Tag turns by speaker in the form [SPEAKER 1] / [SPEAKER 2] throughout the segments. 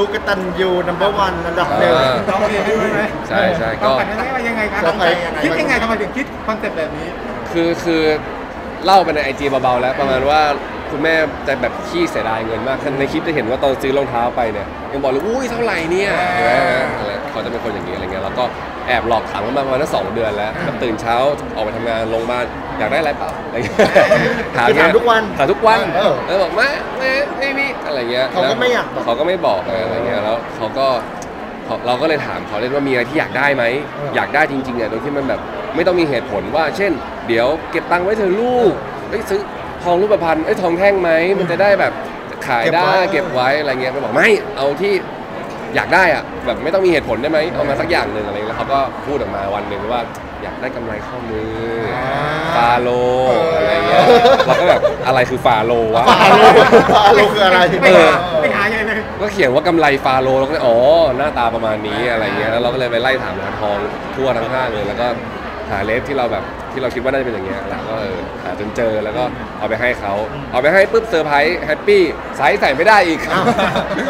[SPEAKER 1] ลูกกตัญญู number one อันดับหนึ่ง
[SPEAKER 2] อ่า
[SPEAKER 3] ร้องเพลงด้วยไหม
[SPEAKER 2] ใช่ใช่ก็
[SPEAKER 3] ก็ฝันยังไงว่ายังไงครับ
[SPEAKER 1] แล้วใคร
[SPEAKER 3] คิดยังไงทำไมถึงคิดคอนเซ็ปต์แบบนี้
[SPEAKER 2] คือคือเล่าไปใน IG เบาๆแล้วประมาณว่า คุณแม่จะแบบขี้เสียดายเงินมากในคลิปจะเห็นว่าตอนซื้อรองเท้าไปเนี่ยยังบอกเลยอุ้ยเท่าไหร่เนี่ยเห็นไหมอะไรเขาจะเป็นคนอย่างนี้อะไรเงี้ยแล้วก็แอบหลอกถามเขามาประมาณนั้นสองเดือนแล้วแบบตื่นเช้าออกไปทำงานลงบ้านอยากได้อะไรเปล่าอะไรเงี้ย
[SPEAKER 1] คือถามทุกวัน
[SPEAKER 2] ถามทุกวัน
[SPEAKER 1] เออ
[SPEAKER 2] แล้วบอกไม่ไม่ไม่มีอะไรเงี้ย
[SPEAKER 1] เขาก็ไม่อยากบอก
[SPEAKER 2] เขาก็ไม่บอกอะไรเงี้ยแล้วเขาก็เขาเราก็เลยถามเขาเล่นว่ามีอะไรที่อยากได้ไหม
[SPEAKER 1] เออ
[SPEAKER 2] อ
[SPEAKER 1] อ
[SPEAKER 2] ยากได้จริงๆเนี่ยโดยที่มันแบบไม่ต้องมีเหตุผลว่า เช่น เดี๋ยวเก็บตังค์ไว้เธอะลูกเอ้ยซื้อ ทองรูปพรรณเอ้ยทองแท่งไหมมันจะได้แบบขายได้เก็บไว้อะไรเงี้ยไปบอกไม่เอาที่อยากได้อะแบบไม่ต้องมีเหตุผลได้ไหมเอามาสักอย่างหนึ่งอะไรเงี้ยแล้วเขาก็พูดออกมาวันหนึ่งว่าอยากได้กำไรข้อมืออฟาโลอะไรเงี้ยเราก็แบบอะไรคือฟาโลวะ
[SPEAKER 1] ฟาโลฟาโลคืออะไร
[SPEAKER 3] ไปหาไปหาใหญ่เลย
[SPEAKER 2] ก็เขียนว่ากำไลฟาโลแล้วก็เลยอ๋อหน้าตาประมาณนี้อะไรเงี้ยแล้วเราก็เลยไปไล่ถามร้านทองทั่วทั้งห้างเลย แล้วก็หา ref ที่เราแบบ ที่เราคิดว่าน่าจะเป็นอย่างเงี้ยแล้วก็เออหาจนเจอแล้วก็เอาไปให้เขาเอาไปให้ปุ๊บเซอร์ไพรส์ happy ไซส์ใส่ไม่ได้อีก
[SPEAKER 1] อ้าว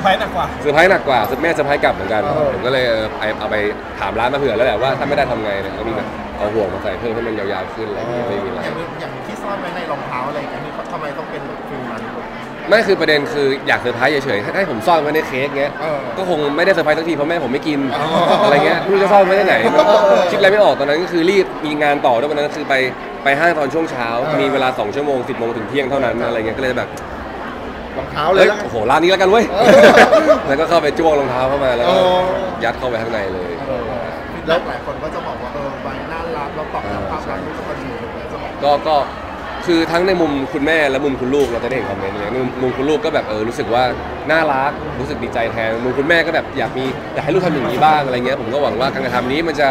[SPEAKER 3] ไปหนักกว่า
[SPEAKER 2] เซอร์ไพรส์หนักกว่าแม่เซอร์ไพรส์กลับเหมือนกัน
[SPEAKER 1] เออ
[SPEAKER 2] ผมก็เลยเออเอาเอาไปถามร้านมาเผื่อแล้วแหละว่าถ้าไม่ได้ทำไงเนี่ยก็มีแบบเอาห่วงมาใส่เพิ่มให้มันยาวๆขึ้นอะไรเงี้ยไม่มีอะไร
[SPEAKER 4] อย่างอย่างที่ซ่อนไว้ในรองเท้าอะไรอย่างเงี้ยนี่ทำไมต้องเป็นแบบ feel นั้น
[SPEAKER 2] ไม่คือประเด็นคืออยากเซอร์ไพรส์เฉยๆให้ผมซ่อนไว้ในเค้กเงี้ย
[SPEAKER 4] เออ
[SPEAKER 2] ก็คงไม่ได้เซอร์ไพรส์สักทีเพราะแม่ผมไม่กิน
[SPEAKER 4] อ๋ออ
[SPEAKER 2] อะไรเงี้ยไม่รู้จะซ่อนไว้ที่ไหนคิดอะไรไม่ออกตอนนั้นก็คือรีบมีงานต่อด้วยวันนั้นคือไปไปห้างตอนช่วงเช้า มีเวลา2ชั่วโมง10โมงถึงเที่ยงเท่านั้นอะไรเงี้ยก็เลยแบบ
[SPEAKER 1] รองเท้าเล
[SPEAKER 2] เฮ้
[SPEAKER 1] ย
[SPEAKER 2] ย
[SPEAKER 1] แล้วกัน
[SPEAKER 2] โอ้โห ร้านนี้แล้วกันเว้ย
[SPEAKER 1] เออ
[SPEAKER 2] แล้วก็เข้าไปจ้วงรองเท้าเข้ามาแล้วก็
[SPEAKER 1] อ๋อ
[SPEAKER 2] ยัดเข้าไปข้างในเลย
[SPEAKER 4] แล้วหลายคนก็จะบอกว่าเออใบน่ารักแล้วตอบรับภาพลักษณ์ลูกกตันยูเลยจะบอก
[SPEAKER 2] ก็ ก็ คือทั้งในมุมคุณแม่และมุมคุณลูกเราจะได้เห็นคอมเมนต์เลยมุมมุมคุณลูกก็แบบเออรู้สึกว่าน่ารักรู้สึกดีใจแทนมุมคุณแม่ก็แบบอยากมีอยากให้ลูกทำอย่างนี้บ้างอะไรเงี้ยผมก็หวังว่าการกระทำนี้มันจะ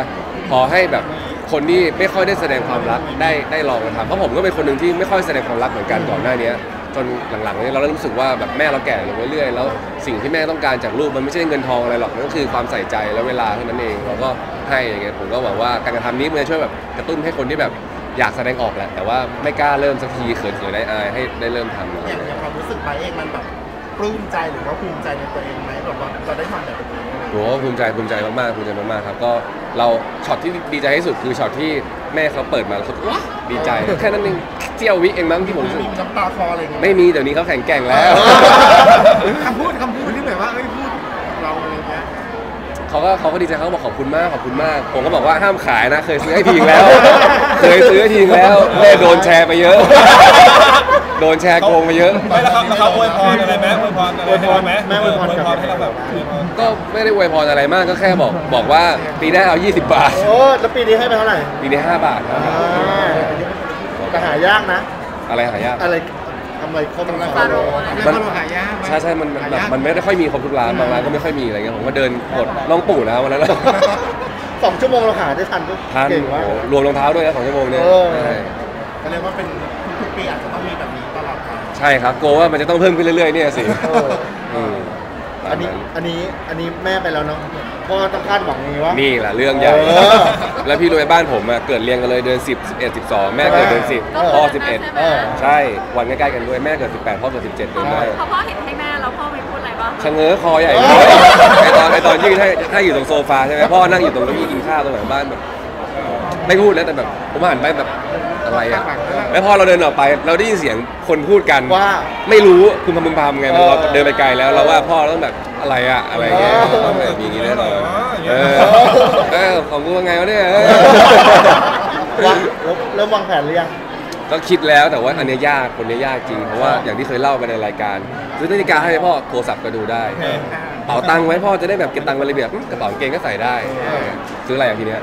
[SPEAKER 2] พอให้แบบคนที่ไม่ค่อยได้แสดงความรักได้ได้ลองมาทำเพราะผมก็เป็นคนหนึ่งที่ไม่ค่อยแสดงความรักเหมือนกันก่อนหน้านี้จนหลังๆเนี่ยเราเริ่มรู้สึกว่าแบบแม่เราแก่ลงเรื่อยๆแล้วสิ่งที่แม่ต้องการจากลูกมันไม่ใช่เงินทองอะไรหรอกมันก็คือความใส่ใจและเวลาเท่านั้นเองเราก็ให้อย่างเงี้ยผมก็หวังว่าการกระทำนี้มันจะช่วยแบบกระตุ้นให้คนที่แบบ อยากแสดงออกแหละ แต่ว่าไม่กล้าเริ่มสักทีเขินๆได้อายให้ได้เริ่มทำอะไร
[SPEAKER 4] อย่าง
[SPEAKER 2] เงี้ย
[SPEAKER 4] อย่างความรู้สึกไปเองมันแบบปลื้มใจหรือว่าภูมิใจในตัวเองไหมแบบว่าเราได้ทำแบบนี้
[SPEAKER 2] โหภูมิใจภูมิใจมากๆภูมิใจมากๆครับก็เราช็อตที่ดีใจที่สุดคือช็อตที่แม่เขาเปิดมาแล้วเขาว้าดีใจแค่นั้นเองเจียววิเองมั้งที่ผมรู้สึก
[SPEAKER 4] มีน้ำตาคลออะไรอย่างเงี้ย
[SPEAKER 2] ไม่มีเดี๋ยวนี้เขาแข็งแกร่งแล้ว
[SPEAKER 3] คำพูดคำพูดที่แบบว่าเอ้ยพูดเราอะไรเงี้ย
[SPEAKER 2] เขาก็เขาก็ดีใจเขาก็บอกขอบคุณมากขอบคุณมาก ผมก็บอกว่าห้ามขายนะ เคยซื้อให้ทีงแล้ว เคยซื้อให้ทีงแล้วแม่โดนแชร์ไปเยอะ โดนแชร์โกงไปเยอะ
[SPEAKER 5] ไม่แล้วครับแล้วเขาอวยพรอะไรไหมอวยพรอะไรให้เราไหม
[SPEAKER 1] แม่อวยพรกลับ
[SPEAKER 5] ให้เราแบบอวยพร
[SPEAKER 2] ก็ไม่ได้อวยพรอะไรมากก็แค่บอกบอกว่าปีหน้าเอา 20 บาท
[SPEAKER 1] โอ้แล้วปีนี้ให้ไปเท่าไหร่
[SPEAKER 2] ปีนี้5บาทครับ
[SPEAKER 1] อ่าแต่หายากนะ
[SPEAKER 2] อะไรหายาก
[SPEAKER 1] อะไร ทำอะไรเข้ามา
[SPEAKER 4] ฟาโรห์
[SPEAKER 2] มัน
[SPEAKER 3] มันหายากไห
[SPEAKER 2] ใช่ใช่มันมัน
[SPEAKER 3] หา
[SPEAKER 2] แบบ
[SPEAKER 3] ยาก
[SPEAKER 2] มันไม่ได้ค่อยมีครบทุกร้านบางร้านก็ไม่ค่อยมีอะไรเงี้ยผมก็เดินกดน้องปู่นะครับวันนั้น
[SPEAKER 1] สองชั่วโมงเราหาได้ทันก็
[SPEAKER 2] ทัน
[SPEAKER 1] เก่ง
[SPEAKER 2] โอ้
[SPEAKER 1] มาก
[SPEAKER 2] โหรวมรองเท้าด้วยนะสองชั่วโมงเนี่ย
[SPEAKER 1] เออ
[SPEAKER 2] ใช่
[SPEAKER 4] ก็เรียกว่าเป็นทุกๆปีอาจจะต้องมีแบบนี้ตลอดไป
[SPEAKER 2] ใช่ครับโกลัวว่ามันจะต้องเพิ่มขึ้นเรื่อยๆเนี่ยสิ
[SPEAKER 1] เออ
[SPEAKER 2] อืมตา
[SPEAKER 1] อั
[SPEAKER 2] ม
[SPEAKER 1] นนี้
[SPEAKER 2] นั้น
[SPEAKER 1] อันนี้อันนี้แม่ไปแล้วเนาะ พ่อต้องคาดหวังนี้ว่า
[SPEAKER 2] นี่แหละเรื่องใหญ่
[SPEAKER 1] เออ
[SPEAKER 2] แล้วพี่รวยบ้านผมอะเกิดเรียงกันเลยเดือน10 11 12 แม่เกิดเดือน
[SPEAKER 1] เออ
[SPEAKER 2] 10พ่อ
[SPEAKER 1] เออ
[SPEAKER 2] 11 ใช่วันใกล้ๆกันด้วยแม่เกิด 18พ่อเกิด 17เดือนหน้า
[SPEAKER 6] พอพ่อเห็นให้แม่แล้วพ่อไม่พูดอะไรบ้าง
[SPEAKER 2] ชะเง้อคอใหญ่เลยไอตอนไอตอนยืนให้ให้อยู่ตรงโซฟาใช่ไหมพ่อนั่งอยู่ตรงเก้าอี้กินข้าวตรงหลังบ้านแบบ ไม่พูดนะแต่แบบผมหันไปแบบ อะไรอะแล้วพอเราเดินออกไป เราได้ยินเสียงคนพูดกัน
[SPEAKER 1] ว่า
[SPEAKER 2] ไม่รู้คุณพมึงพำไงมันเรา
[SPEAKER 1] เออ
[SPEAKER 2] เดินไปไกลแล้วเราว่าพ่อต้องแบบอะไรอะอะไรเงี้ย
[SPEAKER 1] เออ
[SPEAKER 2] ต้องแบบมีอย่างนี้แน่นอนเออ
[SPEAKER 1] เออ
[SPEAKER 2] เออของกูว่าไงวะเนี่ยเออ
[SPEAKER 1] วางแล้วเริ่มวางแผนหรือยัง
[SPEAKER 2] ก็คิดแล้วแต่ว่าอันเนี้ยยากคนเนี้ยยากจริง เพราะว่าอย่างที่เคยเล่าไปในรายการซื้อนาฬิกาให้พ่อโทรศัพท์ก็ดูได้ เป๋าตังค์ไว้พ่อจะได้แบบเก็บตังค์ไว้ระเบียบกระเป๋ากางเกงก็ใส่ได้ซื้ออะไรอะทีเนี้ย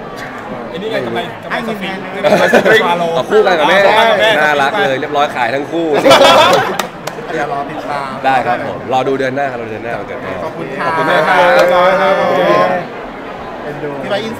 [SPEAKER 5] ไอ้นี่ไงกำไรกำไร
[SPEAKER 3] ไอ้
[SPEAKER 5] ส
[SPEAKER 3] เงิน
[SPEAKER 5] ฟิ
[SPEAKER 3] แม
[SPEAKER 5] ง
[SPEAKER 3] น
[SPEAKER 5] ค์
[SPEAKER 3] เลย
[SPEAKER 5] สฟิงค์ฟาโล
[SPEAKER 2] ต่อคู่กันกับแม่
[SPEAKER 5] ใช่แม่
[SPEAKER 2] น่ารักเลยเรียบร้อยขายทั้งคู่
[SPEAKER 4] เดี๋ยวรอติดตาม
[SPEAKER 2] ได้ครับผมรอดูเดือนหน้าครับเราเดือนหน้าวันเกิดแม่
[SPEAKER 4] ขอบคุณค่ะ
[SPEAKER 2] ขอบคุณแม่ครับ
[SPEAKER 1] เรียบร้อยครับ
[SPEAKER 4] ที่ไปอิน